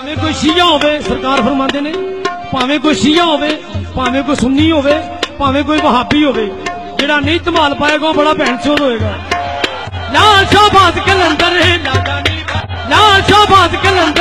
भावे कोई शिया होकर फरमाते हैं भावे कोई शिया होवे कोई सुनी होवे कोई बहाबी हो जरा नहीं धमाल पाएगा बड़ा भैन चोर होगा लाल शाह बात कलंधर लाल शाह बात कलंधर